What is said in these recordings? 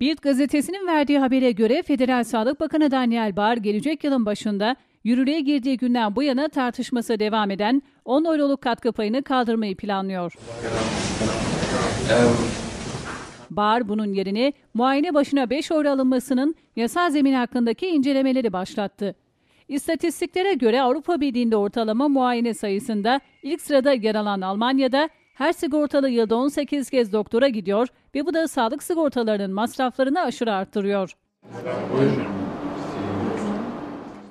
Bild gazetesinin verdiği habere göre Federal Sağlık Bakanı Daniel Barr gelecek yılın başında yürürlüğe girdiği günden bu yana tartışması devam eden 10 euroluk katkı payını kaldırmayı planlıyor. Barr bunun yerine muayene başına 5 euro alınmasının yasal zemin hakkındaki incelemeleri başlattı. İstatistiklere göre Avrupa Birliği'nde ortalama muayene sayısında ilk sırada yer alan Almanya'da her sigortalı yılda 18 kez doktora gidiyor ve bu da sağlık sigortalarının masraflarını aşırı arttırıyor.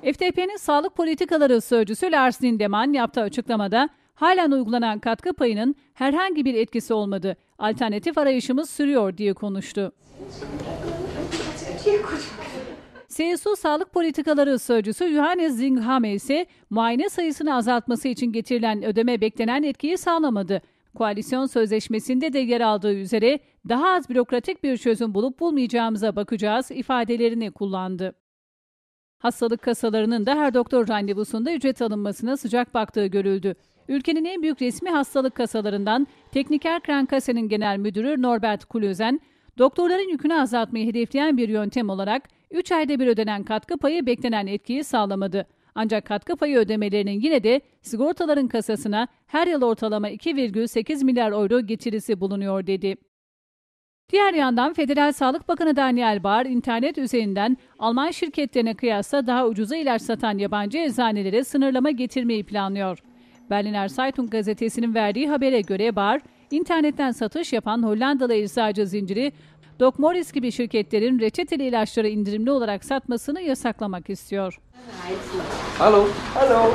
FDP'nin sağlık politikaları sözcüsü Lars Lindemann yaptığı açıklamada halen uygulanan katkı payının herhangi bir etkisi olmadı. Alternatif arayışımız sürüyor diye konuştu. CSU Sağlık Politikaları Sözcüsü Johannes Zinghame ise muayene sayısını azaltması için getirilen ödeme beklenen etkiyi sağlamadı. Koalisyon sözleşmesinde de yer aldığı üzere daha az bürokratik bir çözüm bulup bulmayacağımıza bakacağız ifadelerini kullandı. Hastalık kasalarının da her doktor randevusunda ücret alınmasına sıcak baktığı görüldü. Ülkenin en büyük resmi hastalık kasalarından Tekniker Krankase'nin genel müdürü Norbert Kulözen, doktorların yükünü azaltmayı hedefleyen bir yöntem olarak 3 ayda bir ödenen katkı payı beklenen etkiyi sağlamadı. Ancak katkı payı ödemelerinin yine de sigortaların kasasına her yıl ortalama 2,8 milyar euro getirisi bulunuyor dedi. Diğer yandan Federal Sağlık Bakanı Daniel Barr, internet üzerinden Alman şirketlerine kıyasla daha ucuza ilaç satan yabancı eczanelere sınırlama getirmeyi planlıyor. Berliner Zeitung gazetesinin verdiği habere göre Barr, internetten satış yapan Hollandalı eczacı zinciri Doc Morris gibi şirketlerin reçeteli ilaçları indirimli olarak satmasını yasaklamak istiyor. Hallo. Hallo.